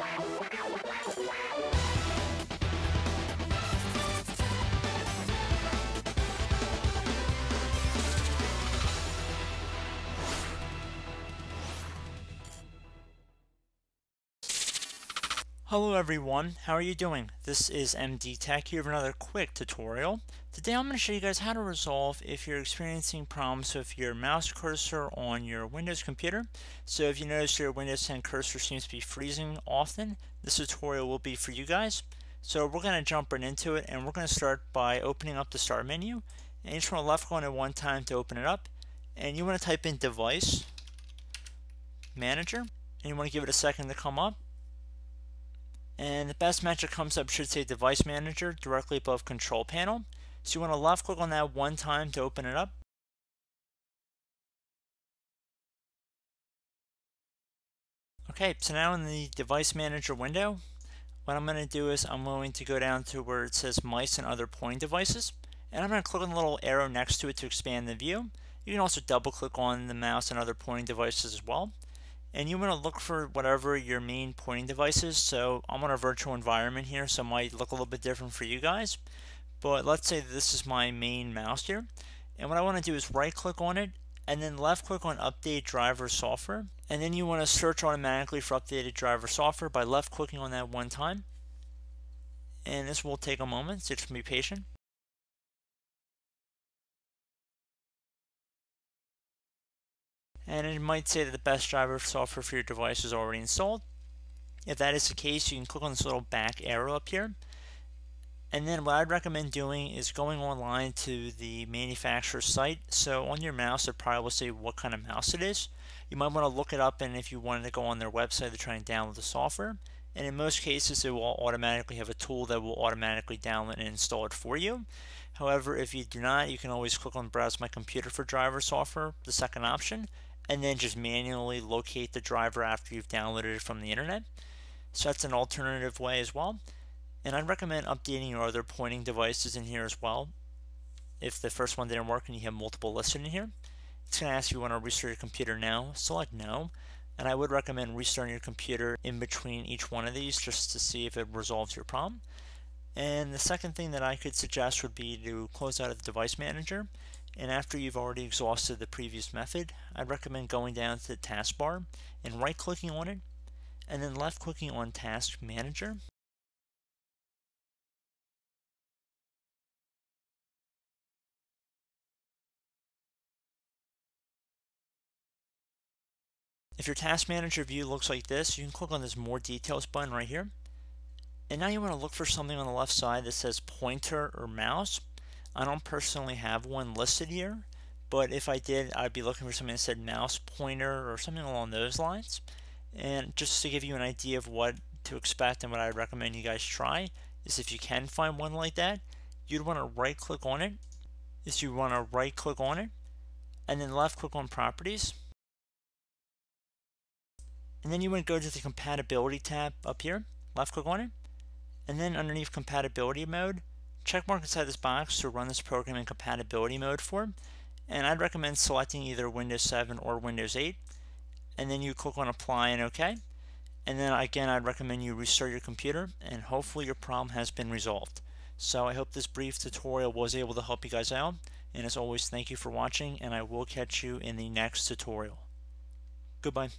wow, wow, wow, wow. Hello everyone, how are you doing? This is MD Tech here with another quick tutorial. Today I'm going to show you guys how to resolve if you're experiencing problems with your mouse cursor on your Windows computer. So if you notice your Windows 10 cursor seems to be freezing often, this tutorial will be for you guys. So we're going to jump right into it and we're going to start by opening up the start menu. And want to left on it one time to open it up. And you want to type in device manager and you want to give it a second to come up and the best match that comes up should say Device Manager directly above Control Panel. So you want to left click on that one time to open it up. Okay, so now in the Device Manager window, what I'm going to do is I'm going to go down to where it says Mice and Other Pointing Devices, and I'm going to click on the little arrow next to it to expand the view. You can also double click on the mouse and other pointing devices as well and you want to look for whatever your main pointing device is. So I'm on a virtual environment here, so it might look a little bit different for you guys. But let's say this is my main mouse here. And what I want to do is right click on it and then left click on update driver software. And then you want to search automatically for updated driver software by left clicking on that one time. And this will take a moment, so just be patient. And it might say that the best driver software for your device is already installed. If that is the case, you can click on this little back arrow up here. And then what I'd recommend doing is going online to the manufacturer's site. So on your mouse, it probably will say what kind of mouse it is. You might want to look it up and if you wanted to go on their website to try and download the software. And in most cases, it will automatically have a tool that will automatically download and install it for you. However, if you do not, you can always click on Browse My Computer for driver software, the second option, and then just manually locate the driver after you've downloaded it from the internet. So that's an alternative way as well. And I'd recommend updating your other pointing devices in here as well. If the first one didn't work and you have multiple listed in here, it's going to ask if you want to restart your computer now. Select no. And I would recommend restarting your computer in between each one of these just to see if it resolves your problem. And the second thing that I could suggest would be to close out of the device manager and after you've already exhausted the previous method, I'd recommend going down to the taskbar and right clicking on it, and then left clicking on Task Manager. If your Task Manager view looks like this, you can click on this More Details button right here. And now you want to look for something on the left side that says pointer or mouse. I don't personally have one listed here, but if I did, I'd be looking for something that said mouse pointer or something along those lines. And just to give you an idea of what to expect and what I recommend you guys try is if you can find one like that, you'd want to right click on it. Is you want to right click on it and then left click on properties. And then you want to go to the compatibility tab up here, left click on it, and then underneath compatibility mode, checkmark inside this box to run this program in compatibility mode for, and I'd recommend selecting either Windows 7 or Windows 8, and then you click on apply and OK. And then again, I'd recommend you restart your computer, and hopefully your problem has been resolved. So I hope this brief tutorial was able to help you guys out, and as always, thank you for watching, and I will catch you in the next tutorial. Goodbye.